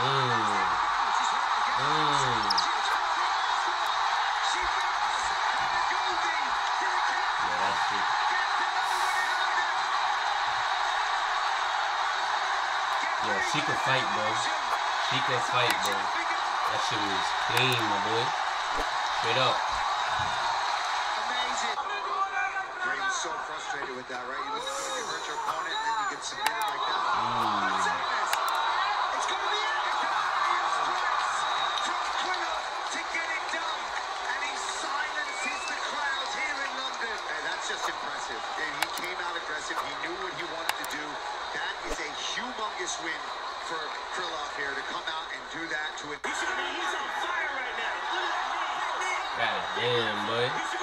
Yo, she could fight, bro. She could fight, bro. That shit was clean, my boy. Straight up. Amazing. So frustrated with that, right? You hurt your opponent, and then you get submitted just impressive. And he came out aggressive. He knew what he wanted to do. That is a humongous win for Krylov here to come out and do that to it. He's on fire right God damn, boy.